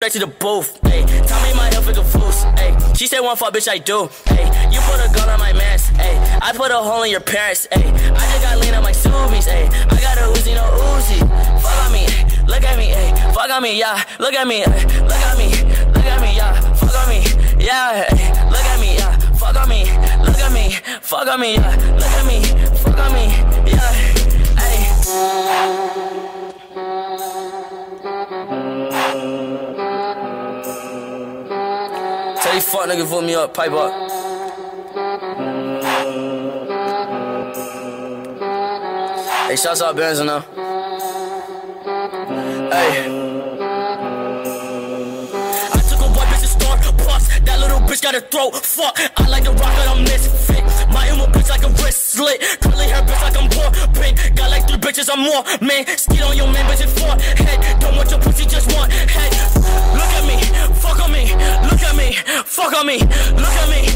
Back to the booth, ayy. Tell me my health is ayy. She said one fuck, bitch, I do. You put a gun on my mask. I put a hole in your parents. I just got lean on my Subies. I got a Uzi, no Uzi. Fuck on me, look at me. Fuck on me, yeah. Look at me, look at me, look at me, yeah. Fuck on me, yeah. Look at me, yeah. Fuck on me, look at me, fuck on me, yeah. Look at me, Tell these fuck nigga, vote me up, pipe up. Hey, shouts out Benz. Hey. I took a white bitch to star plus. That little bitch got a throat. Fuck, I like the rock and I'm misfit. My emo bitch like a wrist slit. Curly hair bitch like I'm poor. Pink, got like three bitches, I'm more. Man, skid on your man, bitch, it's four. Head, don't want your pussy, just one. Head, me, look at me,